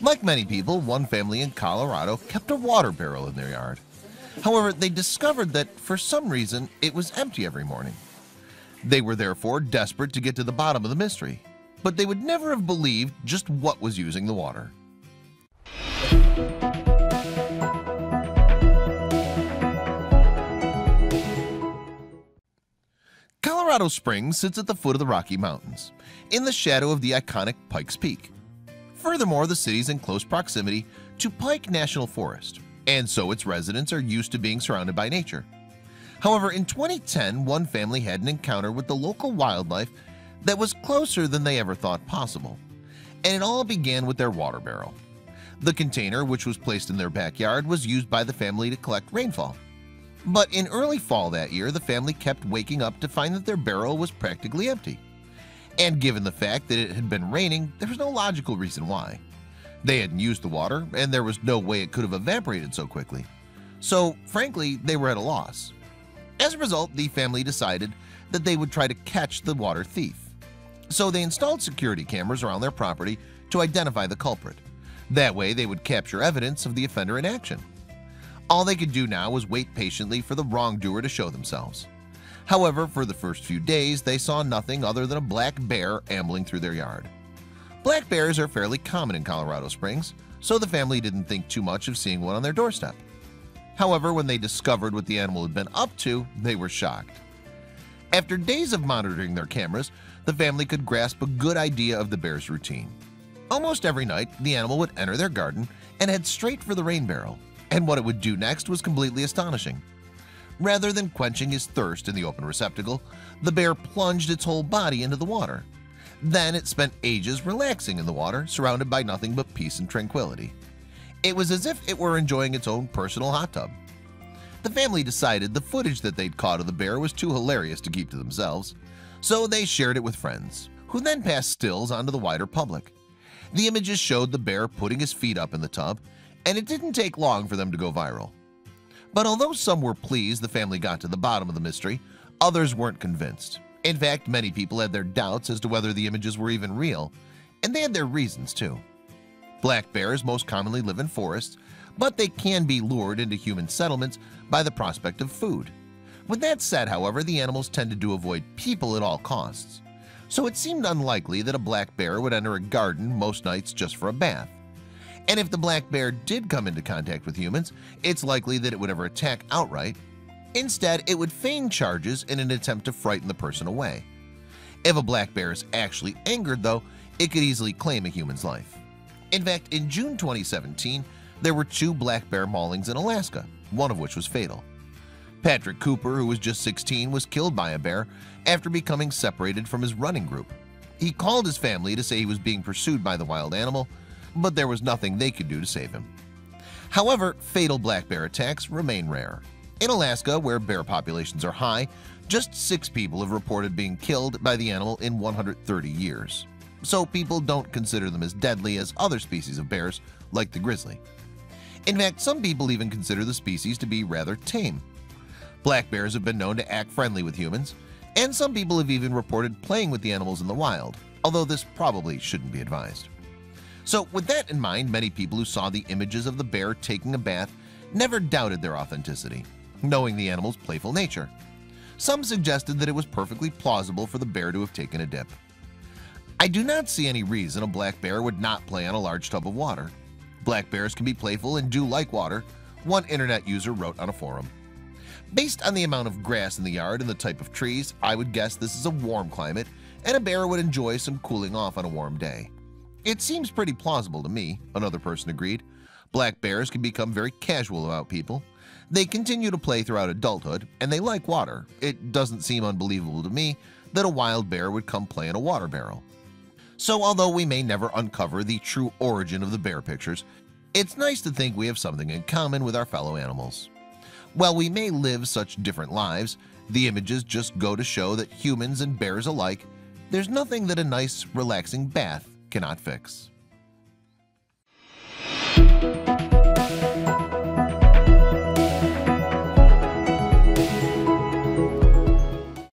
Like many people, one family in Colorado kept a water barrel in their yard. However, they discovered that for some reason it was empty every morning. They were therefore desperate to get to the bottom of the mystery, but they would never have believed just what was using the water. Colorado Springs sits at the foot of the Rocky Mountains, in the shadow of the iconic Pikes Peak. Furthermore, the city is in close proximity to Pike National Forest, and so its residents are used to being surrounded by nature. However, in 2010, one family had an encounter with the local wildlife that was closer than they ever thought possible, and it all began with their water barrel. The container, which was placed in their backyard, was used by the family to collect rainfall. But in early fall that year, the family kept waking up to find that their barrel was practically empty. And given the fact that it had been raining, there was no logical reason why. They hadn't used the water, and there was no way it could have evaporated so quickly. So, frankly, they were at a loss. As a result, the family decided that they would try to catch the water thief. So they installed security cameras around their property to identify the culprit. That way, they would capture evidence of the offender in action. All they could do now was wait patiently for the wrongdoer to show themselves. However, for the first few days, they saw nothing other than a black bear ambling through their yard. Black bears are fairly common in Colorado Springs, so the family didn't think too much of seeing one on their doorstep. However, when they discovered what the animal had been up to, they were shocked. After days of monitoring their cameras, the family could grasp a good idea of the bear's routine. Almost every night, the animal would enter their garden and head straight for the rain barrel, and what it would do next was completely astonishing. Rather than quenching his thirst in the open receptacle, the bear plunged its whole body into the water. Then it spent ages relaxing in the water, surrounded by nothing but peace and tranquility. It was as if it were enjoying its own personal hot tub. The family decided the footage that they'd caught of the bear was too hilarious to keep to themselves, so they shared it with friends, who then passed stills onto the wider public. The images showed the bear putting his feet up in the tub, and it didn't take long for them to go viral. But although some were pleased the family got to the bottom of the mystery, others weren't convinced. In fact, many people had their doubts as to whether the images were even real, and they had their reasons too. Black bears most commonly live in forests, but they can be lured into human settlements by the prospect of food. With that said, however, the animals tended to avoid people at all costs. So it seemed unlikely that a black bear would enter a garden most nights just for a bath. And if the black bear did come into contact with humans, it's likely that it would ever attack outright. Instead, it would feign charges in an attempt to frighten the person away. If a black bear is actually angered, though, it could easily claim a human's life. In fact, in June 2017, there were two black bear maulings in Alaska, one of which was fatal. Patrick Cooper, who was just 16, was killed by a bear after becoming separated from his running group. He called his family to say he was being pursued by the wild animal, but there was nothing they could do to save him. However, fatal black bear attacks remain rare. In Alaska, where bear populations are high, just six people have reported being killed by the animal in 130 years. So people don't consider them as deadly as other species of bears, like the grizzly. In fact, some people even consider the species to be rather tame. Black bears have been known to act friendly with humans, and some people have even reported playing with the animals in the wild, although this probably shouldn't be advised. So with that in mind, many people who saw the images of the bear taking a bath never doubted their authenticity, knowing the animal's playful nature. Some suggested that it was perfectly plausible for the bear to have taken a dip. I do not see any reason a black bear would not play on a large tub of water. Black bears can be playful and do like water, one internet user wrote on a forum. Based on the amount of grass in the yard and the type of trees, I would guess this is a warm climate and a bear would enjoy some cooling off on a warm day. It seems pretty plausible to me, another person agreed. Black bears can become very casual about people. They continue to play throughout adulthood, and they like water. It doesn't seem unbelievable to me that a wild bear would come play in a water barrel. So although we may never uncover the true origin of the bear pictures, it's nice to think we have something in common with our fellow animals. While we may live such different lives, the images just go to show that humans and bears alike, there's nothing that a nice, relaxing bath cannot fix.